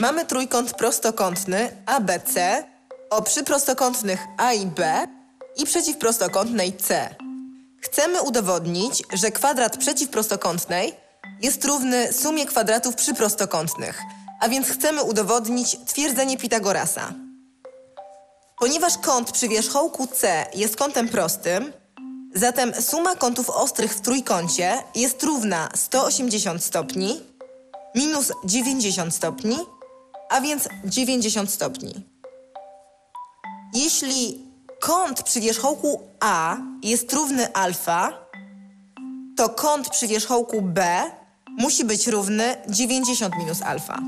mamy trójkąt prostokątny ABC o przyprostokątnych A i B i przeciwprostokątnej C. Chcemy udowodnić, że kwadrat przeciwprostokątnej jest równy sumie kwadratów przyprostokątnych, a więc chcemy udowodnić twierdzenie Pitagorasa. Ponieważ kąt przy wierzchołku C jest kątem prostym, zatem suma kątów ostrych w trójkącie jest równa 180 stopni minus 90 stopni, a więc 90 stopni. Jeśli kąt przy wierzchołku A jest równy alfa, to kąt przy wierzchołku B musi być równy 90 minus alfa.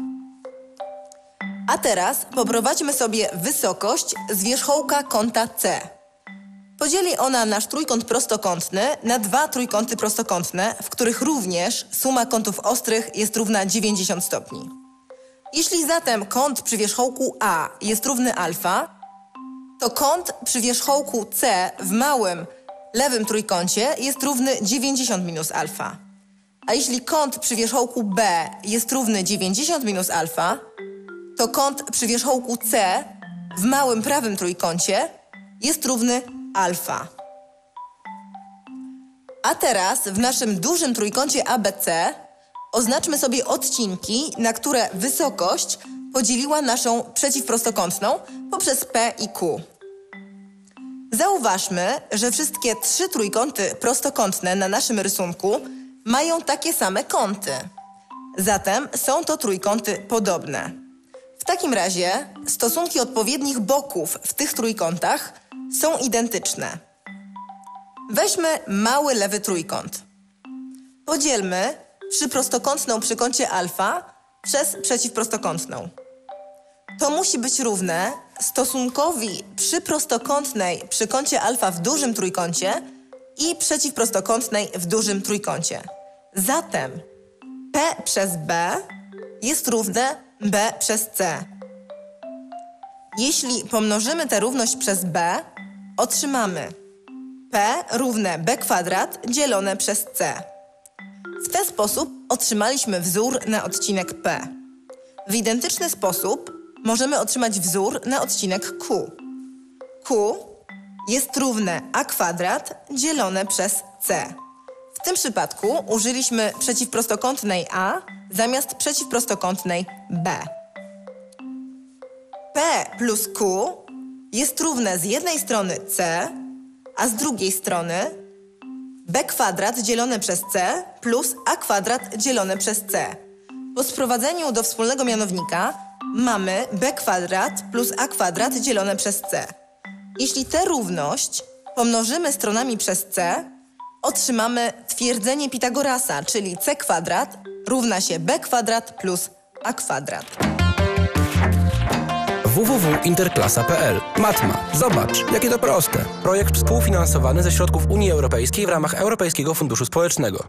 A teraz poprowadźmy sobie wysokość z wierzchołka kąta C. Podzieli ona nasz trójkąt prostokątny na dwa trójkąty prostokątne, w których również suma kątów ostrych jest równa 90 stopni. Jeśli zatem kąt przy wierzchołku A jest równy alfa, to kąt przy wierzchołku C w małym lewym trójkącie jest równy 90 minus alfa. A jeśli kąt przy wierzchołku B jest równy 90 minus alfa, to kąt przy wierzchołku C w małym prawym trójkącie jest równy alfa. A teraz w naszym dużym trójkącie ABC oznaczmy sobie odcinki, na które wysokość podzieliła naszą przeciwprostokątną poprzez P i Q. Zauważmy, że wszystkie trzy trójkąty prostokątne na naszym rysunku mają takie same kąty. Zatem są to trójkąty podobne. W takim razie stosunki odpowiednich boków w tych trójkątach są identyczne. Weźmy mały lewy trójkąt. Podzielmy przyprostokątną przy kącie alfa przez przeciwprostokątną. To musi być równe stosunkowi przyprostokątnej przy kącie alfa w dużym trójkącie i przeciwprostokątnej w dużym trójkącie. Zatem P przez B jest równe B przez C. Jeśli pomnożymy tę równość przez B, otrzymamy P równe B kwadrat dzielone przez C. W ten sposób otrzymaliśmy wzór na odcinek P. W identyczny sposób możemy otrzymać wzór na odcinek Q. Q jest równe A kwadrat dzielone przez C. W tym przypadku użyliśmy przeciwprostokątnej A zamiast przeciwprostokątnej B. P plus Q jest równe z jednej strony C, a z drugiej strony b kwadrat dzielone przez c plus a kwadrat dzielone przez c. Po sprowadzeniu do wspólnego mianownika mamy b kwadrat plus a kwadrat dzielone przez c. Jeśli tę równość pomnożymy stronami przez c, otrzymamy twierdzenie Pitagorasa, czyli c kwadrat równa się b kwadrat plus a kwadrat. www.interklasa.pl Matma. Zobacz, jakie to proste. Projekt współfinansowany ze środków Unii Europejskiej w ramach Europejskiego Funduszu Społecznego.